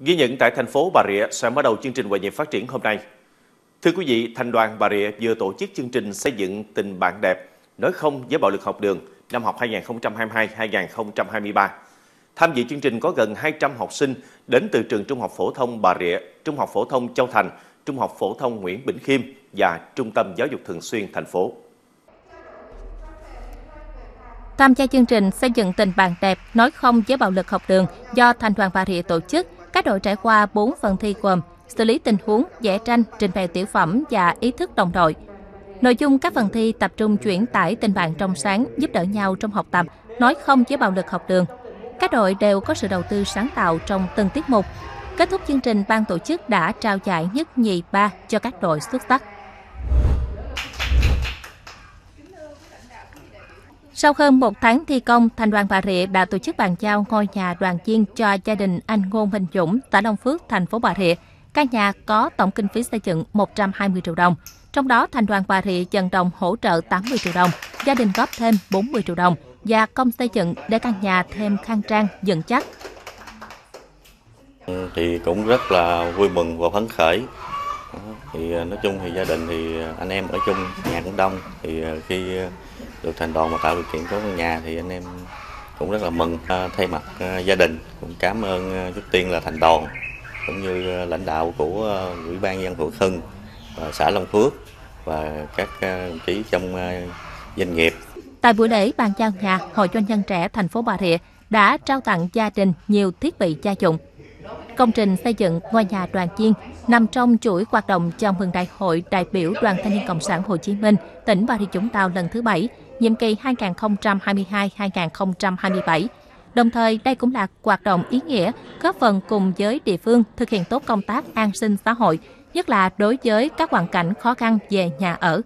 Ghi nhận tại thành phố Bà Rịa sẽ mở đầu chương trình Hội nhịp phát triển hôm nay. Thưa quý vị, Thành đoàn Bà Rịa vừa tổ chức chương trình xây dựng tình bạn đẹp, nói không với bạo lực học đường năm học 2022-2023. Tham dự chương trình có gần 200 học sinh đến từ trường Trung học phổ thông Bà Rịa, Trung học phổ thông Châu Thành, Trung học phổ thông Nguyễn Bỉnh Khiêm và Trung tâm Giáo dục Thường xuyên thành phố. Tham gia chương trình xây dựng tình bạn đẹp, nói không với bạo lực học đường do Thành đoàn Bà Rịa tổ chức, các đội trải qua 4 phần thi gồm xử lý tình huống, vẽ tranh, trình bày tiểu phẩm và ý thức đồng đội. Nội dung các phần thi tập trung chuyển tải tình bạn trong sáng, giúp đỡ nhau trong học tập, nói không với bạo lực học đường. Các đội đều có sự đầu tư sáng tạo trong từng tiết mục. Kết thúc chương trình, ban tổ chức đã trao giải nhất nhì ba cho các đội xuất sắc. Sau hơn một tháng thi công, Thành đoàn Bà Rịa đã tổ chức bàn giao ngôi nhà đoàn viên cho gia đình anh Ngô Minh Dũng, xã Long Phước, thành phố Bà Rịa. Căn nhà có tổng kinh phí xây dựng 120 triệu đồng. Trong đó, Thành đoàn Bà Rịa dần đồng hỗ trợ 80 triệu đồng, gia đình góp thêm 40 triệu đồng và công xây dựng để căn nhà thêm khang trang, dựng chắc. Thì cũng rất là vui mừng và phấn khởi. Thì ờ, nói chung thì gia đình thì ờ, anh em ở chung nhà cũng đông. Thì ờ, khi được thành đoàn mà tạo điều kiện có nhà thì anh em cũng rất là mừng. Thay mặt gia đình cũng cảm ơn trước tiên là thành đoàn cũng như lãnh đạo của ủy ban dân phường Hưng và xã Long Phước và các đồng chí trong doanh nghiệp. Tại buổi lễ bàn giao nhà, Hội Doanh nhân trẻ thành phố Bà Rịa đã trao tặng gia đình nhiều thiết bị gia dụng. Công trình xây dựng ngôi nhà đoàn viên nằm trong chuỗi hoạt động chào mừng Đại hội đại biểu Đoàn Thanh niên Cộng sản Hồ Chí Minh tỉnh Bà Rịa Vũng Tàu lần thứ 7, nhiệm kỳ 2022-2027. Đồng thời, đây cũng là hoạt động ý nghĩa góp phần cùng với địa phương thực hiện tốt công tác an sinh xã hội, nhất là đối với các hoàn cảnh khó khăn về nhà ở.